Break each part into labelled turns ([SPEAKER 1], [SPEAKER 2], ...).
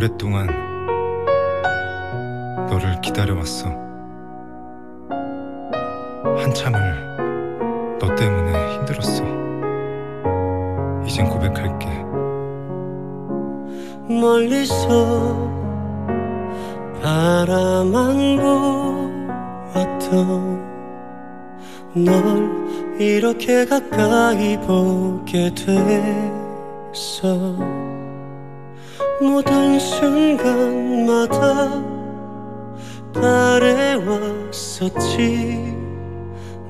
[SPEAKER 1] 오랫동안 너를 기다려왔어. 한참을 너 때문에 힘들었어. 이젠 고백할게.
[SPEAKER 2] 멀리서 바라만 보았던 널 이렇게 가까이 보게 됐어 모든 순간마다 바래왔었지.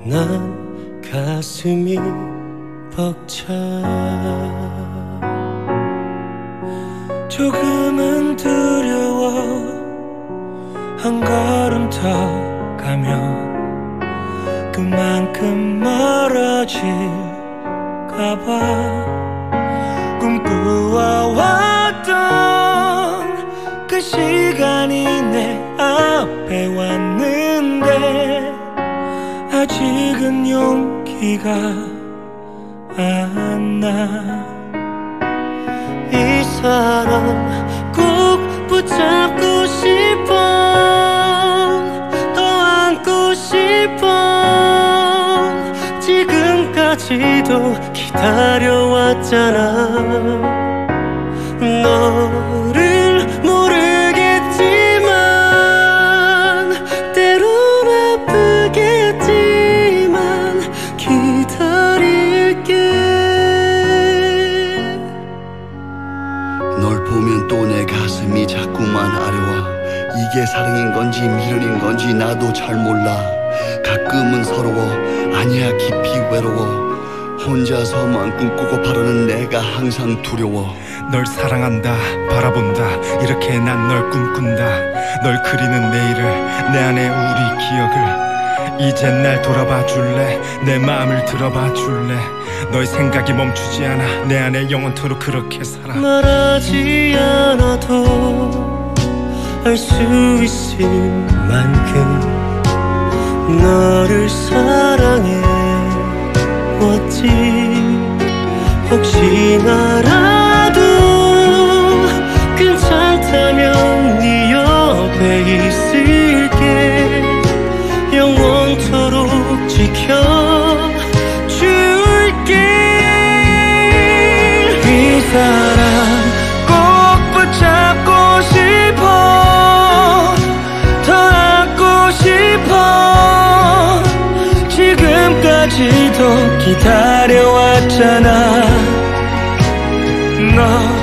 [SPEAKER 2] 난 가슴이 벅차. 조금은 두려워 한 걸음 더 가면 그만큼 멀어질까봐. 꿈꾸어왔던 그 시간이 내 앞에 왔는데 아직은 용기가 안 나. 이 사람 꼭 붙잡고 싶어. 더 안고 싶어. 지금까지도 기다려왔잖아. 너를
[SPEAKER 3] 이게 사랑인 건지 미련인 건지 나도 잘 몰라. 가끔은 서러워 아니야 깊이 외로워. 혼자서만 꿈꾸고 바라는 내가 항상 두려워.
[SPEAKER 1] 널 사랑한다 바라본다 이렇게 난 널 꿈꾼다. 널 그리는 내일을 내 안에 우리 기억을. 이젠 날 돌아봐 줄래? 내 마음을 들어봐 줄래? 너의 생각이 멈추지 않아 내 안에 영원토록 그렇게 살아.
[SPEAKER 2] 말하지 않아도 알 수 있을 만큼 너를 사랑해. 왔지? 혹시나라도 괜찮다면 네 옆에 있을게. 영원토록 지켜줄게. 이사 지금까지도 기다려왔잖아. 너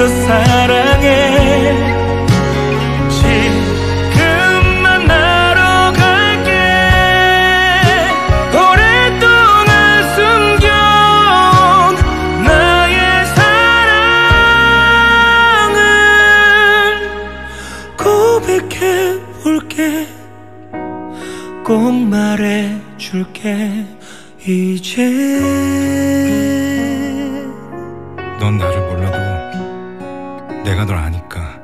[SPEAKER 2] 더 사랑해. 지금 만나러 갈게. 오랫동안 숨겨온 나의 사랑을 고백해 볼게. 꼭 말해줄게 이제
[SPEAKER 1] 내가 널 아니까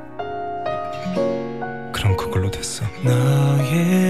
[SPEAKER 1] 그럼 그걸로 됐어.
[SPEAKER 2] 너의